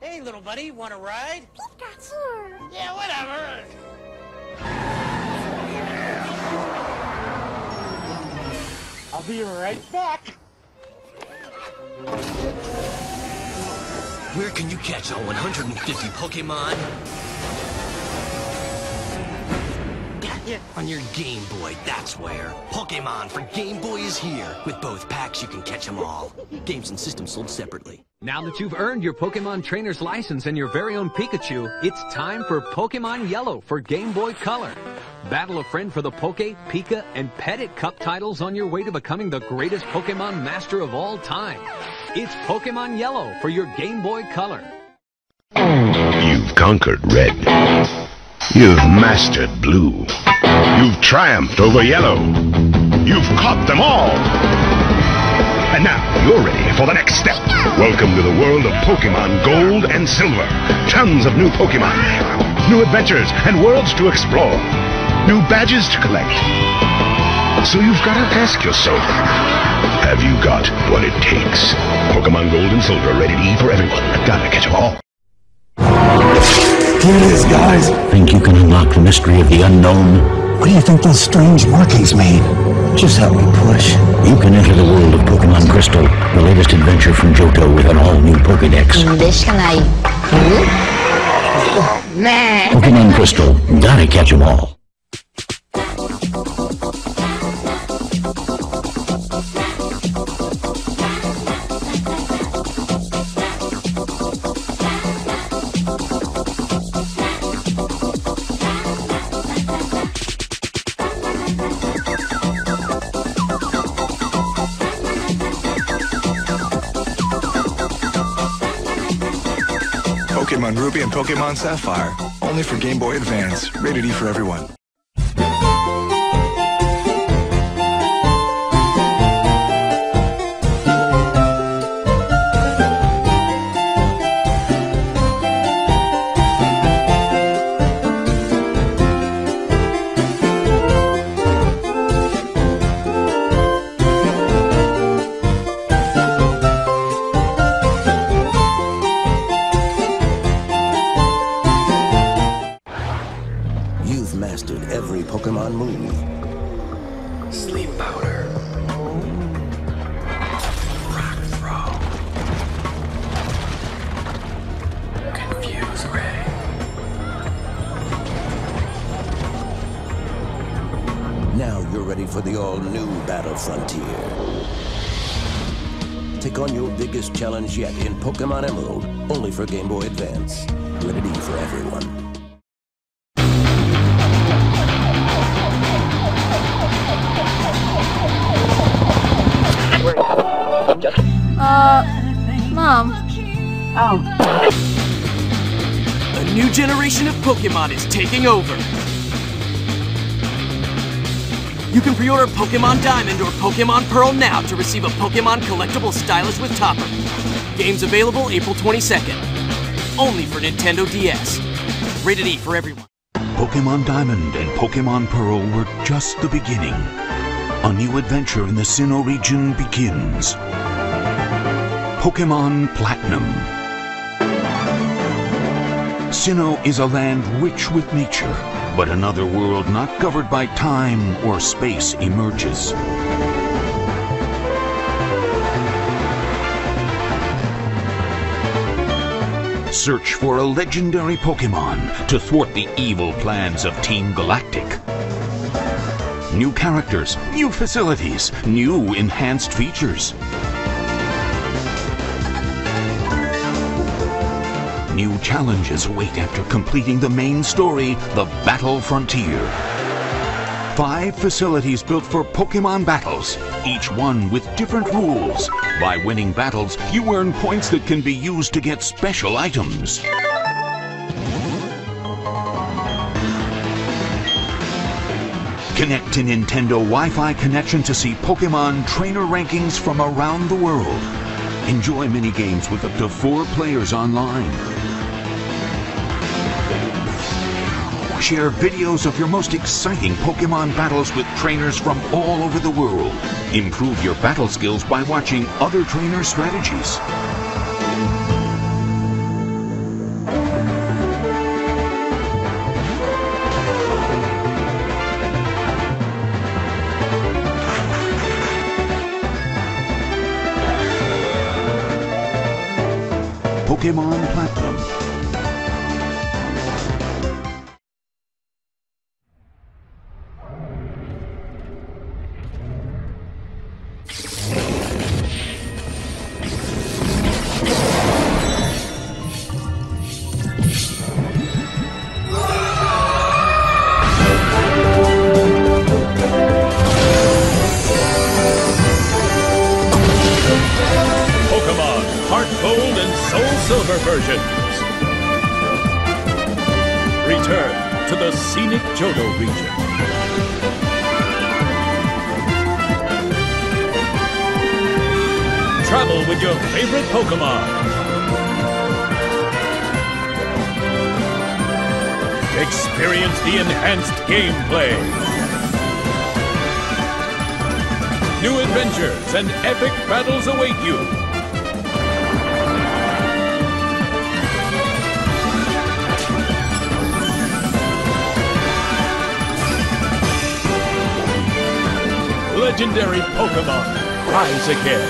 Hey, little buddy, want a ride? Pikachu! Yeah, whatever. I'll be right back. Where can you catch all 150 Pokemon? Gotcha. On your Game Boy, that's where. Pokemon for Game Boy is here. With both packs, you can catch them all. Games and systems sold separately. Now that you've earned your Pokemon Trainer's license and your very own Pikachu, it's time for Pokemon Yellow for Game Boy Color. Battle a friend for the Poke, Pika, and Petit Cup titles on your way to becoming the greatest Pokemon master of all time. It's Pokemon Yellow for your Game Boy Color. You've conquered red. You've mastered blue. You've triumphed over yellow. You've caught them all. And now you're ready for the next step. Welcome to the world of Pokemon Gold and Silver. Tons of new Pokemon, new adventures, and worlds to explore. New badges to collect. So you've got to ask yourself, have you got what it takes? Pokemon Gold and Silver, rated E for everyone. Gotta catch 'em all. Here it is, guys. Think you can unlock the mystery of the unknown? What do you think those strange markings mean? Just help me push. You can enter the world of Pokemon Crystal, the latest adventure from Johto with an all-new Pokedex. Deixa aí. Pokemon Crystal, gotta catch 'em all. Ruby and Pokemon Sapphire. Only for Game Boy Advance. Rated E for everyone. Pokemon Emerald, only for Game Boy Advance. Rated E for everyone. Uh, Mom. Oh. A new generation of Pokemon is taking over. You can pre-order Pokemon Diamond or Pokemon Pearl now to receive a Pokemon collectible stylus with topper. Games available April 22nd. Only for Nintendo DS. Rated E for everyone. Pokemon Diamond and Pokemon Pearl were just the beginning. A new adventure in the Sinnoh region begins. Pokemon Platinum. Sinnoh is a land rich with nature, but another world not covered by time or space emerges. Search for a legendary Pokemon to thwart the evil plans of Team Galactic. New characters, new facilities, new enhanced features. New challenges await after completing the main story, The Battle Frontier. Five facilities built for Pokemon battles, each one with different rules. By winning battles, you earn points that can be used to get special items. Connect to Nintendo Wi-Fi connection to see Pokemon trainer rankings from around the world. Enjoy mini games with up to four players online. share videos of your most exciting Pokemon battles with trainers from all over the world. Improve your battle skills by watching other trainer strategies. Pokemon Platinum. Epic battles await you. Legendary Pokemon rise again.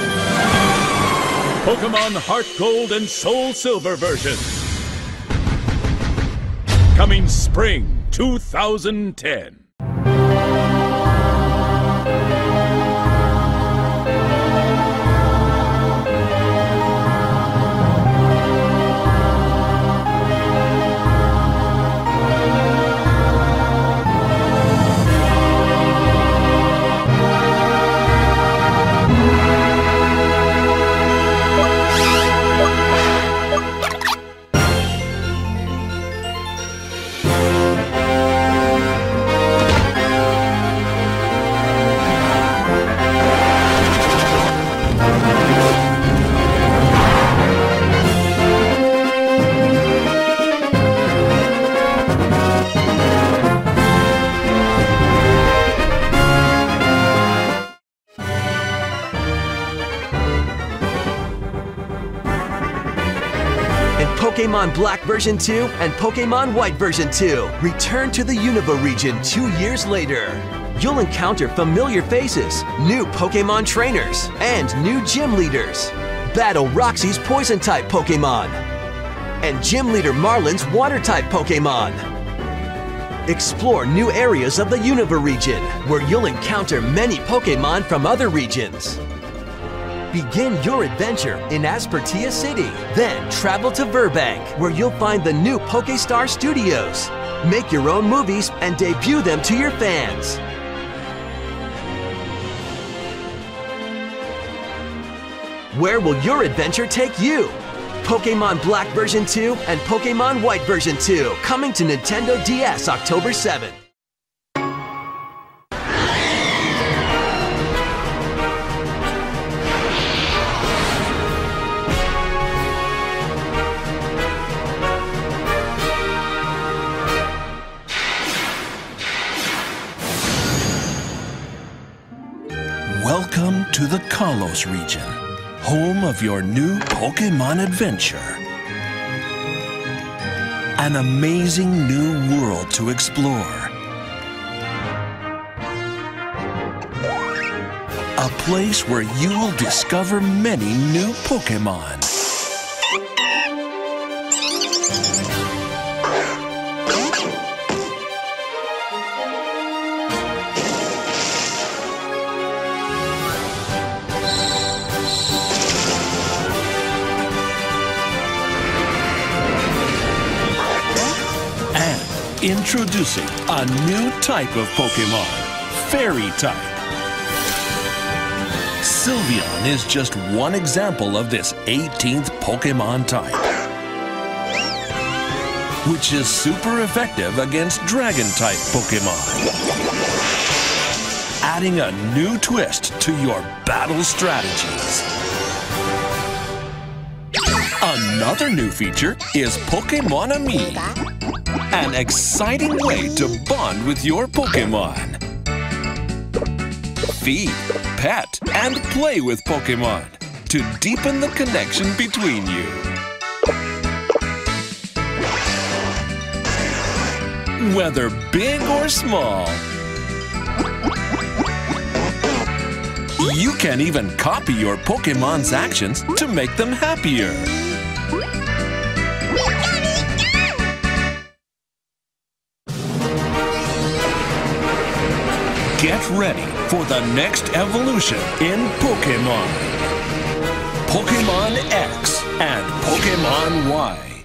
Pokemon Heart Gold and Soul Silver versions. Coming spring 2010. Pokemon Black version 2 and Pokemon White version 2, return to the Unova region two years later. You'll encounter familiar faces, new Pokemon trainers, and new gym leaders. Battle Roxie's Poison-type Pokemon, and Gym Leader Marlon's Water-type Pokemon. Explore new areas of the Unova region, where you'll encounter many Pokemon from other regions. Begin your adventure in Aspertia City. Then travel to Virbank, where you'll find the new PokeStar Studios. Make your own movies and debut them to your fans. Where will your adventure take you? Pokemon Black version 2 and Pokemon White version 2, coming to Nintendo DS October 7th. The Kalos region, home of your new Pokemon adventure. An amazing new world to explore. A place where you will discover many new Pokemon. Introducing a new type of Pokemon, Fairy type. Sylveon is just one example of this 18th Pokemon type, which is super effective against Dragon type Pokemon, adding a new twist to your battle strategies. Another new feature is Pokemon Amie, an exciting way to bond with your Pokemon. Feed, pet, and play with Pokemon to deepen the connection between you. Whether big or small, you can even copy your Pokemon's actions to make them happier. Ready for the next evolution in Pokemon. Pokemon X and Pokemon Y.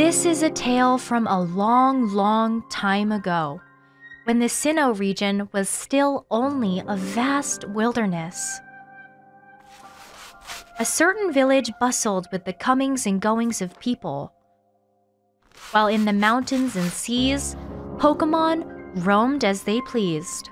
This is a tale from a long, long time ago, when the Sinnoh region was still only a vast wilderness. A certain village bustled with the comings and goings of people, while in the mountains and seas, Pokemon roamed as they pleased.